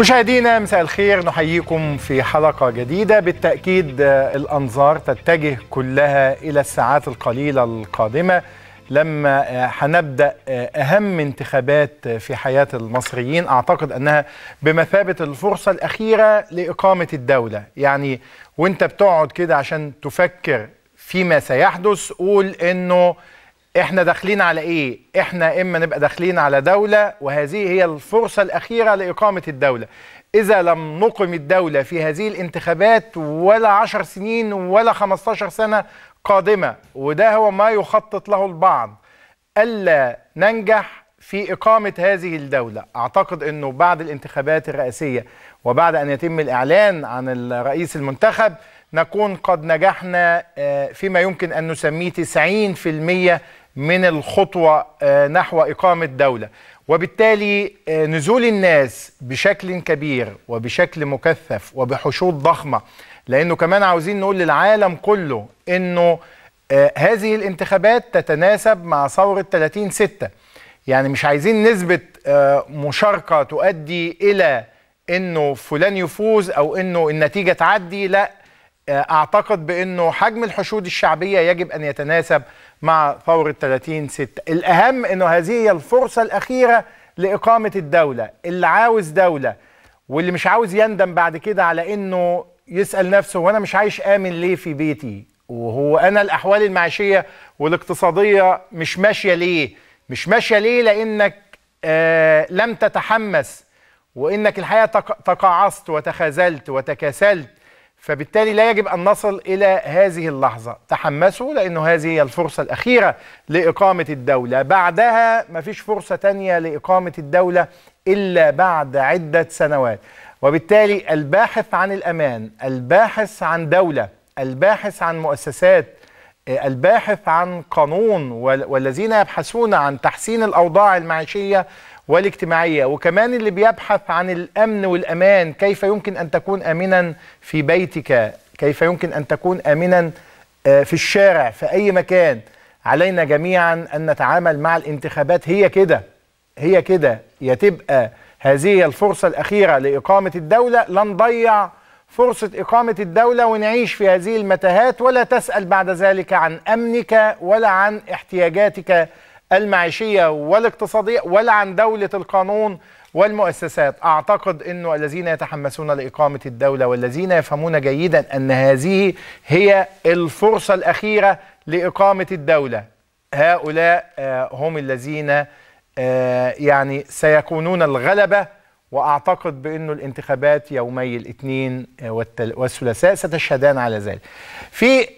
مشاهدينا مساء الخير. نحييكم في حلقة جديدة. بالتأكيد الأنظار تتجه كلها إلى الساعات القليلة القادمة. لما هنبدأ أهم انتخابات في حياة المصريين. أعتقد أنها بمثابة الفرصة الأخيرة لإقامة الدولة. يعني وأنت بتقعد كده عشان تفكر فيما سيحدث قول أنه إحنا داخلين على إيه؟ إحنا إما نبقى داخلين على دولة وهذه هي الفرصة الأخيرة لإقامة الدولة. إذا لم نقم الدولة في هذه الانتخابات ولا عشر سنين ولا خمستاشر سنة قادمة وده هو ما يخطط له البعض ألا ننجح في إقامة هذه الدولة. أعتقد إنه بعد الانتخابات الرئاسية وبعد أن يتم الإعلان عن الرئيس المنتخب نكون قد نجحنا فيما يمكن أن نسميه 90% من الخطوة نحو إقامة دولة. وبالتالي نزول الناس بشكل كبير وبشكل مكثف وبحشود ضخمة لأنه كمان عاوزين نقول للعالم كله أنه هذه الانتخابات تتناسب مع ثورة 30 ستة. يعني مش عايزين نسبة مشاركة تؤدي إلى أنه فلان يفوز أو أنه النتيجة تعدي لا. أعتقد بأنه حجم الحشود الشعبية يجب أن يتناسب مع ثورة 30 6 الأهم إنه هذه هي الفرصة الأخيرة لإقامة الدولة. اللي عاوز دولة واللي مش عاوز يندم بعد كده على إنه يسأل نفسه وأنا مش عايش آمن ليه في بيتي؟ وهو أنا الأحوال المعيشية والاقتصادية مش ماشية ليه؟ مش ماشية ليه لأنك آه لم تتحمس وإنك الحقيقة تقاعست وتخاذلت وتكاسلت. فبالتالي لا يجب أن نصل إلى هذه اللحظة. تحمسوا لأنه هذه هي الفرصة الأخيرة لإقامة الدولة. بعدها مفيش فرصة تانية لإقامة الدولة إلا بعد عدة سنوات. وبالتالي الباحث عن الأمان الباحث عن دولة الباحث عن مؤسسات الباحث عن قانون والذين يبحثون عن تحسين الأوضاع المعيشية والاجتماعية. وكمان اللي بيبحث عن الأمن والأمان كيف يمكن أن تكون آمنا في بيتك؟ كيف يمكن أن تكون آمنا في الشارع في أي مكان؟ علينا جميعا أن نتعامل مع الانتخابات. هي كده هي كده. يا تبقى هذه الفرصة الأخيرة لإقامة الدولة. لا نضيع فرصة إقامة الدولة ونعيش في هذه المتاهات. ولا تسأل بعد ذلك عن أمنك ولا عن احتياجاتك المعيشية والاقتصادية ولا عن دولة القانون والمؤسسات. أعتقد أنه الذين يتحمسون لإقامة الدولة والذين يفهمون جيدا أن هذه هي الفرصة الأخيرة لإقامة الدولة. هؤلاء هم الذين يعني سيكونون الغلبة. وأعتقد بأنه الانتخابات يومي الاثنين والثلاثاء ستشهدان على ذلك. في